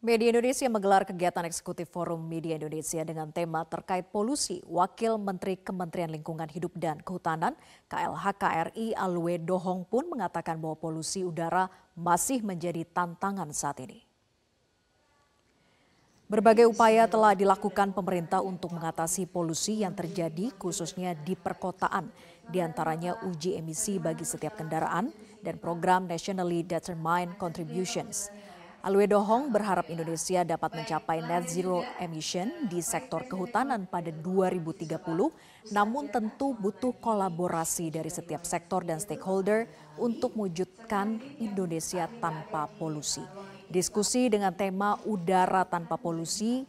Media Indonesia menggelar kegiatan eksekutif Forum Media Indonesia dengan tema terkait polusi. Wakil Menteri Kementerian Lingkungan Hidup dan Kehutanan KLHK RI Alwe Dohong pun mengatakan bahwa polusi udara masih menjadi tantangan saat ini. Berbagai upaya telah dilakukan pemerintah untuk mengatasi polusi yang terjadi khususnya di perkotaan, di antaranya uji emisi bagi setiap kendaraan dan program Nationally Determined Contributions. Alwedo Hong berharap Indonesia dapat mencapai net zero emission di sektor kehutanan pada 2030, namun tentu butuh kolaborasi dari setiap sektor dan stakeholder untuk mewujudkan Indonesia tanpa polusi. Diskusi dengan tema udara tanpa polusi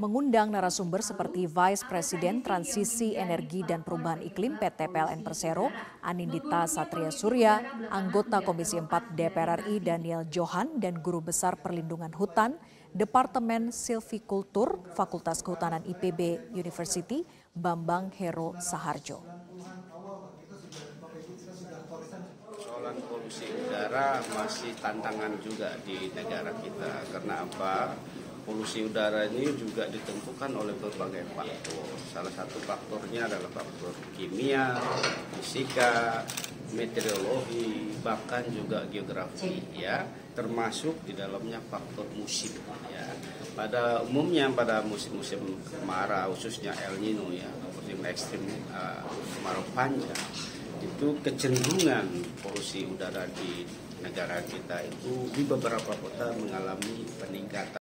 mengundang narasumber seperti Vice President Transisi Energi dan Perubahan Iklim PT PLN Persero, Anindita Satria Surya, anggota Komisi 4 DPR RI Daniel Johan, dan Guru Besar Perlindungan Hutan, Departemen Silvikultur, Fakultas Kehutanan IPB University, Bambang Hero Saharjo. Soalan polusi udara masih tantangan juga di negara kita. Karena apa? Polusi udara ini juga ditentukan oleh berbagai faktor. Salah satu faktornya adalah faktor kimia, fisika, meteorologi, bahkan juga geografi ya, termasuk di dalamnya faktor musim ya. Pada umumnya pada musim-musim kemarau khususnya El Nino ya, musim ekstrim uh, kemarau panjang itu kecenderungan polusi udara di negara kita itu di beberapa kota mengalami peningkatan.